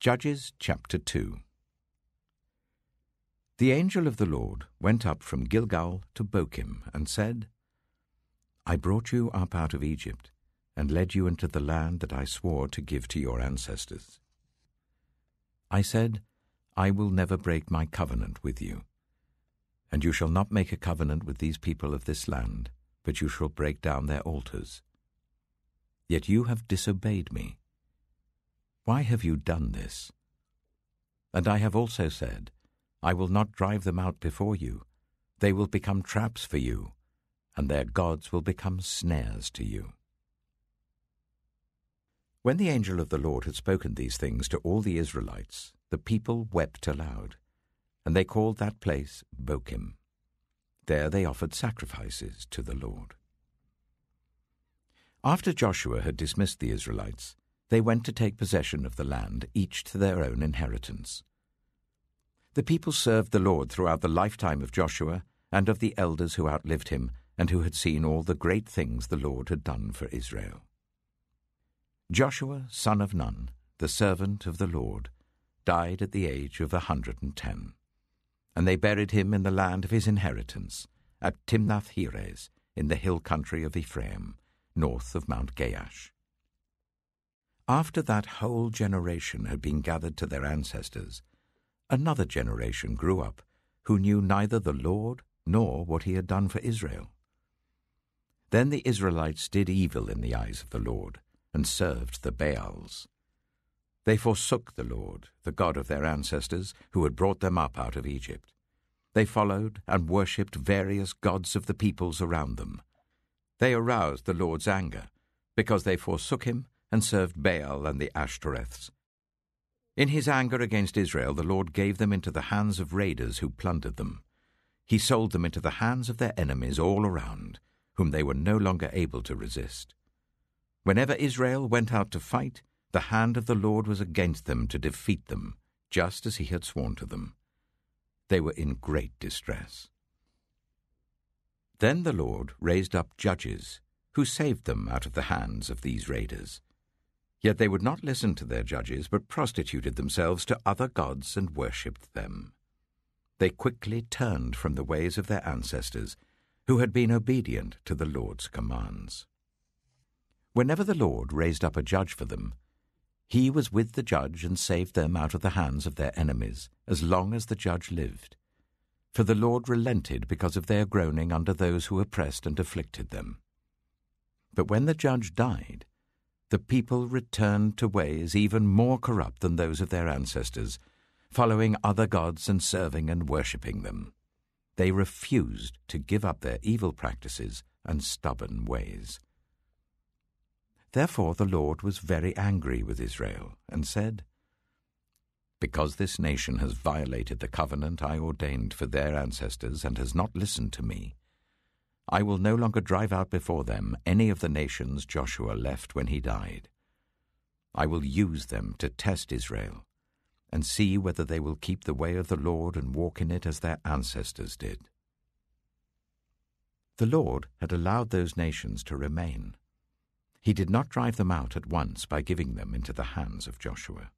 Judges chapter 2 The angel of the Lord went up from Gilgal to Bokim and said, I brought you up out of Egypt and led you into the land that I swore to give to your ancestors. I said, I will never break my covenant with you. And you shall not make a covenant with these people of this land, but you shall break down their altars. Yet you have disobeyed me. Why have you done this? And I have also said, I will not drive them out before you. They will become traps for you, and their gods will become snares to you. When the angel of the Lord had spoken these things to all the Israelites, the people wept aloud, and they called that place Bokim. There they offered sacrifices to the Lord. After Joshua had dismissed the Israelites, they went to take possession of the land, each to their own inheritance. The people served the Lord throughout the lifetime of Joshua and of the elders who outlived him and who had seen all the great things the Lord had done for Israel. Joshua, son of Nun, the servant of the Lord, died at the age of a hundred and ten, and they buried him in the land of his inheritance, at Timnath Heres, in the hill country of Ephraim, north of Mount Gaash. After that whole generation had been gathered to their ancestors, another generation grew up who knew neither the Lord nor what he had done for Israel. Then the Israelites did evil in the eyes of the Lord, and served the Baals. They forsook the Lord, the God of their ancestors, who had brought them up out of Egypt. They followed and worshipped various gods of the peoples around them. They aroused the Lord's anger, because they forsook him and served Baal and the Ashtoreths. In his anger against Israel, the Lord gave them into the hands of raiders who plundered them. He sold them into the hands of their enemies all around, whom they were no longer able to resist. Whenever Israel went out to fight, the hand of the Lord was against them to defeat them, just as he had sworn to them. They were in great distress. Then the Lord raised up judges, who saved them out of the hands of these raiders. Yet they would not listen to their judges, but prostituted themselves to other gods and worshipped them. They quickly turned from the ways of their ancestors, who had been obedient to the Lord's commands. Whenever the Lord raised up a judge for them, he was with the judge and saved them out of the hands of their enemies, as long as the judge lived. For the Lord relented because of their groaning under those who oppressed and afflicted them. But when the judge died, the people returned to ways even more corrupt than those of their ancestors, following other gods and serving and worshipping them. They refused to give up their evil practices and stubborn ways. Therefore the Lord was very angry with Israel, and said, Because this nation has violated the covenant I ordained for their ancestors and has not listened to me, I will no longer drive out before them any of the nations Joshua left when he died. I will use them to test Israel, and see whether they will keep the way of the Lord and walk in it as their ancestors did. The Lord had allowed those nations to remain he did not drive them out at once by giving them into the hands of Joshua.